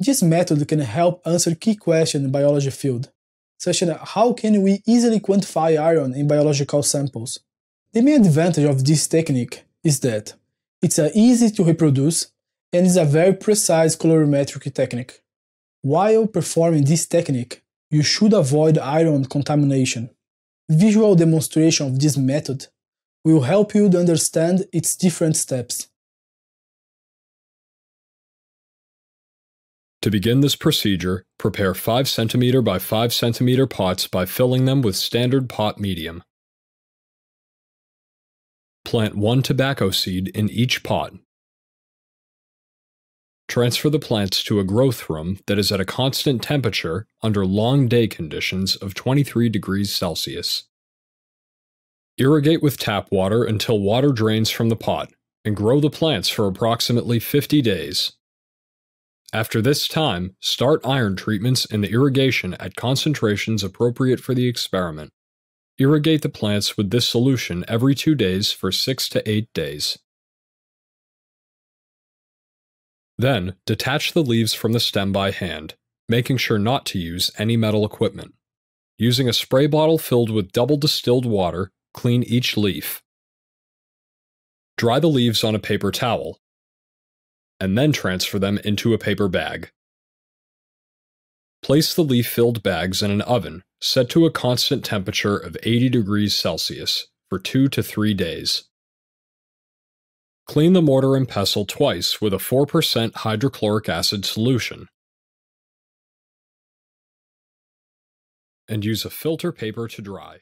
This method can help answer key questions in biology field, such as how can we easily quantify iron in biological samples. The main advantage of this technique is that it's easy to reproduce and is a very precise colorimetric technique. While performing this technique, you should avoid iron contamination. Visual demonstration of this method will help you to understand its different steps. To begin this procedure, prepare 5 cm by 5 cm pots by filling them with standard pot medium. Plant one tobacco seed in each pot. Transfer the plants to a growth room that is at a constant temperature under long day conditions of 23 degrees Celsius. Irrigate with tap water until water drains from the pot, and grow the plants for approximately 50 days. After this time, start iron treatments in the irrigation at concentrations appropriate for the experiment. Irrigate the plants with this solution every two days for 6 to 8 days. Then, detach the leaves from the stem by hand, making sure not to use any metal equipment. Using a spray bottle filled with double distilled water, clean each leaf. Dry the leaves on a paper towel, and then transfer them into a paper bag. Place the leaf-filled bags in an oven set to a constant temperature of 80 degrees Celsius for 2 to 3 days. Clean the mortar and pestle twice with a 4% hydrochloric acid solution. And use a filter paper to dry.